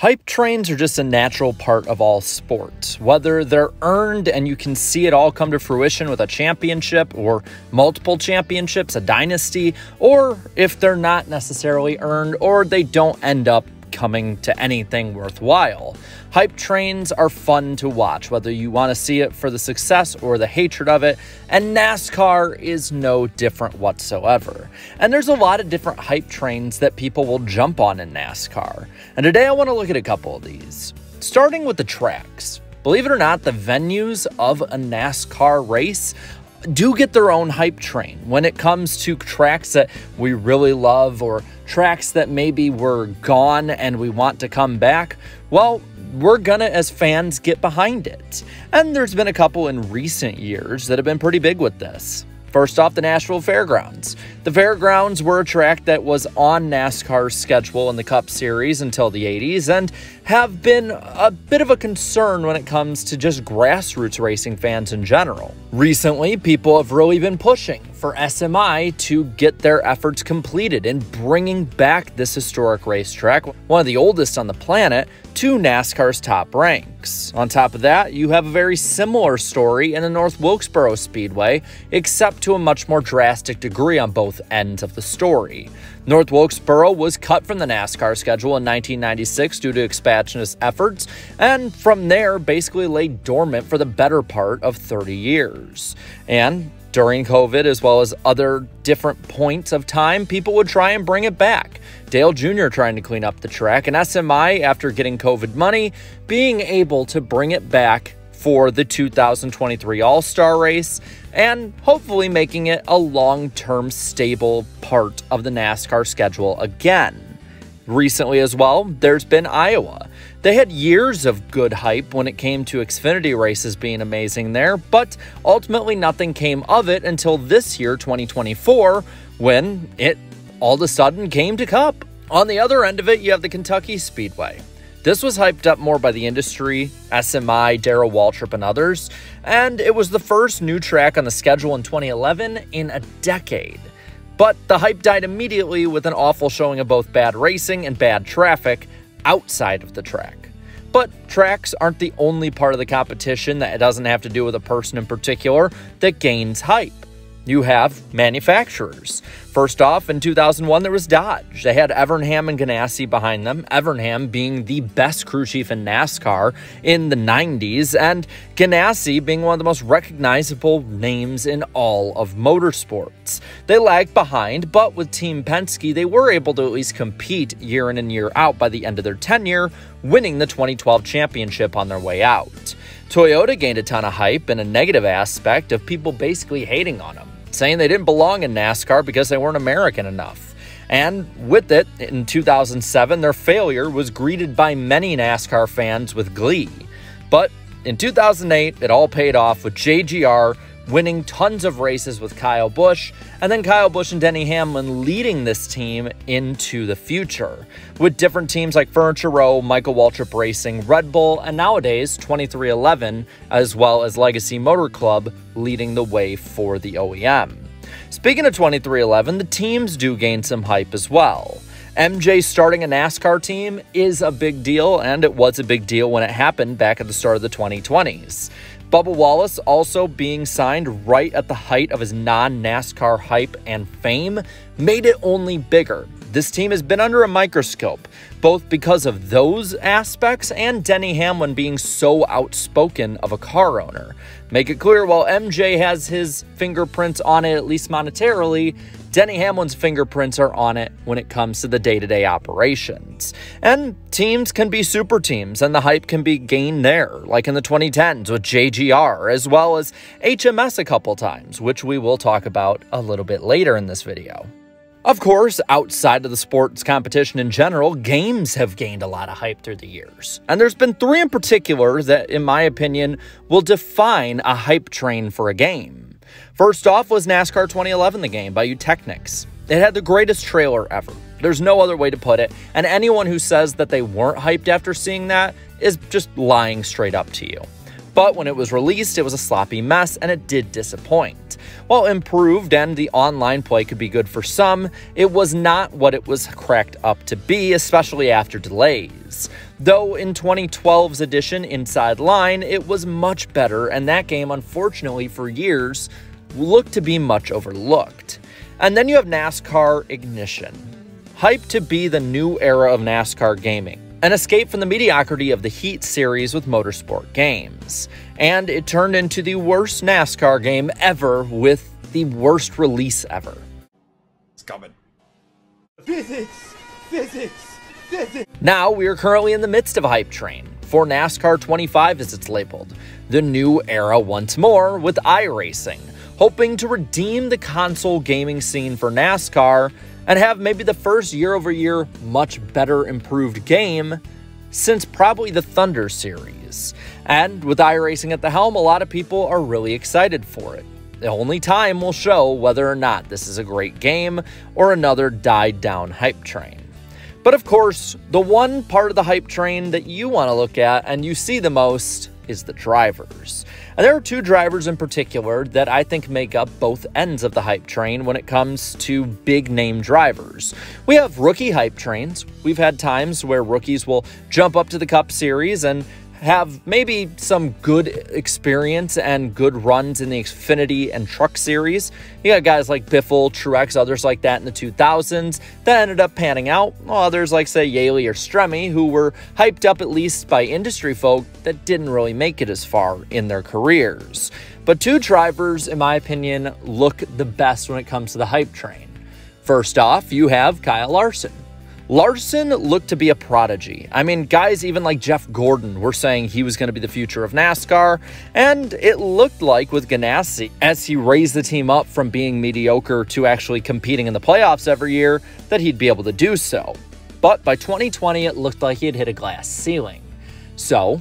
Hype trains are just a natural part of all sports. Whether they're earned and you can see it all come to fruition with a championship or multiple championships, a dynasty, or if they're not necessarily earned or they don't end up coming to anything worthwhile. Hype trains are fun to watch, whether you want to see it for the success or the hatred of it, and NASCAR is no different whatsoever. And there's a lot of different hype trains that people will jump on in NASCAR. And today I want to look at a couple of these. Starting with the tracks. Believe it or not, the venues of a NASCAR race do get their own hype train when it comes to tracks that we really love or tracks that maybe were gone and we want to come back. Well, we're gonna, as fans, get behind it. And there's been a couple in recent years that have been pretty big with this. First off, the Nashville Fairgrounds. The Fairgrounds were a track that was on NASCAR's schedule in the Cup Series until the 80s and have been a bit of a concern when it comes to just grassroots racing fans in general. Recently, people have really been pushing for SMI to get their efforts completed in bringing back this historic racetrack, one of the oldest on the planet, to NASCAR's top ranks. On top of that, you have a very similar story in the North Wilkesboro Speedway, except to a much more drastic degree on both ends of the story. North Wilkesboro was cut from the NASCAR schedule in 1996 due to expansionist efforts, and from there basically lay dormant for the better part of 30 years. And during COVID, as well as other different points of time, people would try and bring it back. Dale Jr. trying to clean up the track, and SMI, after getting COVID money, being able to bring it back for the 2023 All Star race and hopefully making it a long term stable part of the NASCAR schedule again. Recently, as well, there's been Iowa. They had years of good hype when it came to Xfinity races being amazing there, but ultimately nothing came of it until this year, 2024, when it all of a sudden came to Cup. On the other end of it, you have the Kentucky Speedway. This was hyped up more by the industry, SMI, Darrell Waltrip, and others, and it was the first new track on the schedule in 2011 in a decade. But the hype died immediately with an awful showing of both bad racing and bad traffic outside of the track. But tracks aren't the only part of the competition that doesn't have to do with a person in particular that gains hype you have manufacturers. First off, in 2001, there was Dodge. They had Evernham and Ganassi behind them, Evernham being the best crew chief in NASCAR in the 90s, and Ganassi being one of the most recognizable names in all of motorsports. They lagged behind, but with Team Penske, they were able to at least compete year in and year out by the end of their tenure, winning the 2012 championship on their way out. Toyota gained a ton of hype in a negative aspect of people basically hating on them saying they didn't belong in NASCAR because they weren't American enough. And with it, in 2007, their failure was greeted by many NASCAR fans with glee. But in 2008, it all paid off with JGR winning tons of races with Kyle Busch, and then Kyle Busch and Denny Hamlin leading this team into the future, with different teams like Furniture Row, Michael Waltrip Racing, Red Bull, and nowadays 2311, as well as Legacy Motor Club, leading the way for the OEM. Speaking of 2311, the teams do gain some hype as well. MJ starting a NASCAR team is a big deal, and it was a big deal when it happened back at the start of the 2020s. Bubba Wallace also being signed right at the height of his non NASCAR hype and fame made it only bigger. This team has been under a microscope, both because of those aspects and Denny Hamlin being so outspoken of a car owner. Make it clear while MJ has his fingerprints on it, at least monetarily, Denny Hamlin's fingerprints are on it when it comes to the day to day operations. And teams can be super teams, and the hype can be gained there, like in the 2010s with JGR, as well as HMS a couple times, which we will talk about a little bit later in this video. Of course, outside of the sports competition in general, games have gained a lot of hype through the years. And there's been three in particular that, in my opinion, will define a hype train for a game. First off was NASCAR 2011 The Game by Eutechnyx. It had the greatest trailer ever. There's no other way to put it, and anyone who says that they weren't hyped after seeing that is just lying straight up to you. But when it was released, it was a sloppy mess and it did disappoint. While improved and the online play could be good for some, it was not what it was cracked up to be, especially after delays. Though in 2012's edition, Inside Line, it was much better, and that game, unfortunately, for years, looked to be much overlooked. And then you have NASCAR Ignition, hyped to be the new era of NASCAR gaming an escape from the mediocrity of the Heat series with motorsport games. And it turned into the worst NASCAR game ever with the worst release ever. It's coming. Physics! Physics! Physics! Now we are currently in the midst of a hype train for NASCAR 25 as it's labeled, the new era once more with iRacing, hoping to redeem the console gaming scene for NASCAR and have maybe the first year over year much better improved game since probably the Thunder series. And with iRacing at the helm, a lot of people are really excited for it. The only time will show whether or not this is a great game or another died down hype train. But of course, the one part of the hype train that you want to look at and you see the most is the drivers. And there are two drivers in particular that I think make up both ends of the hype train when it comes to big name drivers. We have rookie hype trains. We've had times where rookies will jump up to the Cup Series and have maybe some good experience and good runs in the Xfinity and Truck Series. You got guys like Biffle, Truex, others like that in the 2000s that ended up panning out. Others like, say, Yeley or Stremme, who were hyped up at least by industry folk that didn't really make it as far in their careers. But two drivers, in my opinion, look the best when it comes to the hype train. First off, you have Kyle Larson. Larson looked to be a prodigy. I mean, guys even like Jeff Gordon were saying he was going to be the future of NASCAR, and it looked like with Ganassi, as he raised the team up from being mediocre to actually competing in the playoffs every year, that he'd be able to do so. But by 2020, it looked like he had hit a glass ceiling. So,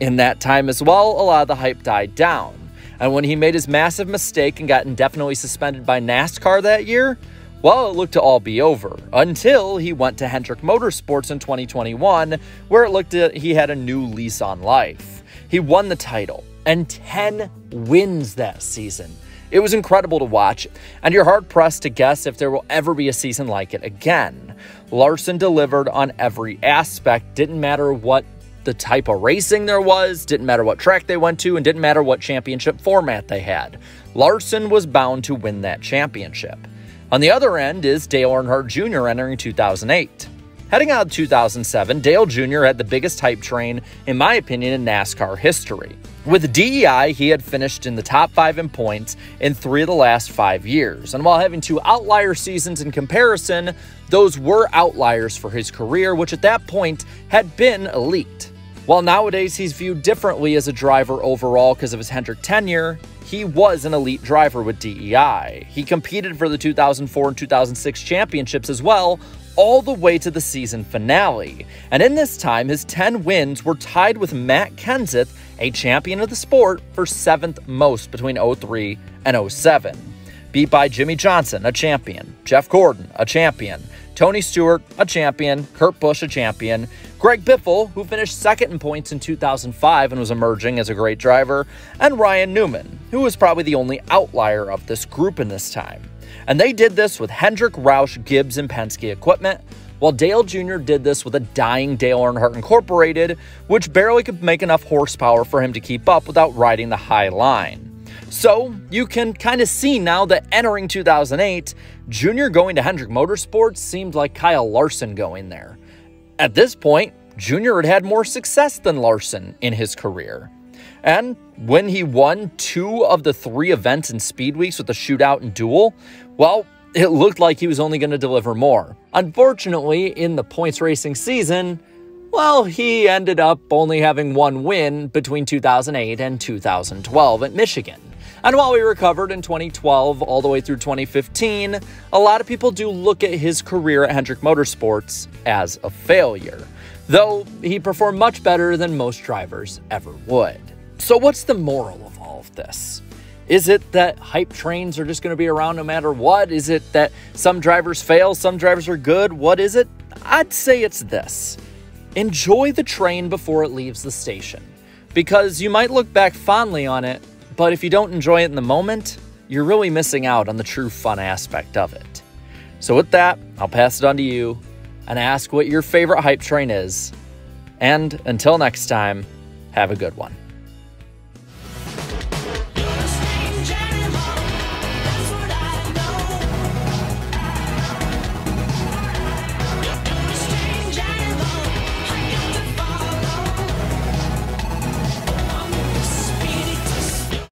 in that time as well, a lot of the hype died down. And when he made his massive mistake and got indefinitely suspended by NASCAR that year, well, it looked to all be over until he went to Hendrick Motorsports in 2021, where it looked he had a new lease on life. He won the title and 10 wins that season. It was incredible to watch, and you're hard pressed to guess if there will ever be a season like it again. Larson delivered on every aspect, didn't matter what the type of racing there was, didn't matter what track they went to, and didn't matter what championship format they had. Larson was bound to win that championship. On the other end is Dale Earnhardt Jr. entering 2008. Heading out of 2007, Dale Jr. had the biggest hype train, in my opinion, in NASCAR history. With DEI, he had finished in the top five in points in three of the last five years. And while having two outlier seasons in comparison, those were outliers for his career, which at that point had been elite. While nowadays he's viewed differently as a driver overall because of his Hendrick tenure, he was an elite driver with DEI. He competed for the 2004 and 2006 championships as well, all the way to the season finale. And in this time, his 10 wins were tied with Matt Kenseth, a champion of the sport, for seventh most between 03 and 07. Beat by Jimmie Johnson, a champion, Jeff Gordon, a champion, Tony Stewart, a champion, Kurt Busch, a champion, Greg Biffle, who finished second in points in 2005 and was emerging as a great driver, and Ryan Newman, who was probably the only outlier of this group in this time. And they did this with Hendrick, Roush, Gibbs, and Penske equipment, while Dale Jr. did this with a dying Dale Earnhardt Incorporated, which barely could make enough horsepower for him to keep up without riding the high line. So you can kind of see now that entering 2008, Jr. going to Hendrick Motorsports seemed like Kyle Larson going there. At this point, Jr. had had more success than Larson in his career. And when he won two of the three events in Speed Weeks with the shootout and duel, well, it looked like he was only going to deliver more. Unfortunately, in the points racing season, well, he ended up only having one win between 2008 and 2012 at Michigan. And while we recovered in 2012 all the way through 2015, a lot of people do look at his career at Hendrick Motorsports as a failure, though he performed much better than most drivers ever would. So, what's the moral of all of this? Is it that hype trains are just going to be around no matter what? Is it that some drivers fail, some drivers are good? What is it? I'd say it's this enjoy the train before it leaves the station, because you might look back fondly on it but if you don't enjoy it in the moment, you're really missing out on the true fun aspect of it. So, with that, I'll pass it on to you and ask what your favorite hype train is And until next time, have a good one.